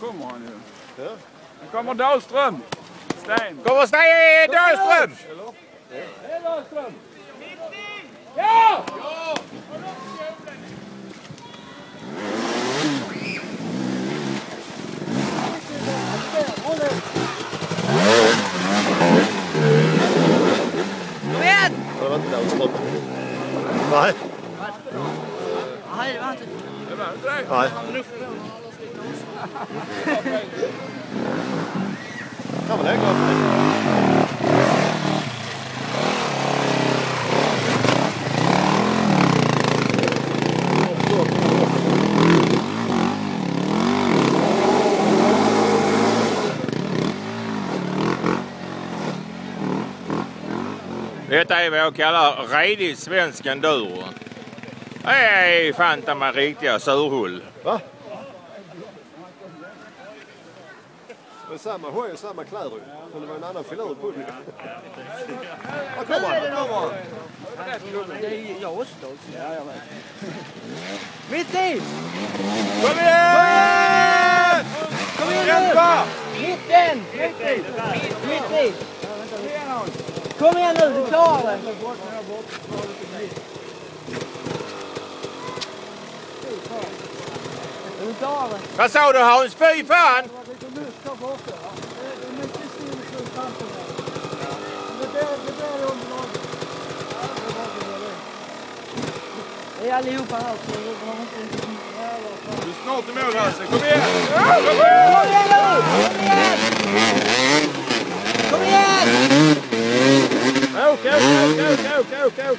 kommer han ju. Ja. Nu kommer Dahlström. Sten. Kommer Sten Dahlström! Hej Dahlström! Ja! Kom igen! Det var inte Dahlström. Nej. Nej, det var inte. Det. Kan man lägga? Detta är vad jag kallar redig svensk enduro. Det är fan ta mig riktiga surhull. Va? Men samma hoj och samma kläder ju. Men det var en annan filur på den. Här kommer han. Här kommer han. Det är jag också. Ja, jag vet. Mitt i! Kom igen! Kom igen nu! Kämpa! Mitten! Mitt i! Mitt i! Kom igen nu, du klarar det! Vad sa du Hans? Fy fan! Det är allihopa här. så det var inte- Du är snart i mål Hasse. Kom igen! Kom igen! Kom igen! Kom igen! Åk, åk, åk, åk, åk, åk, åk.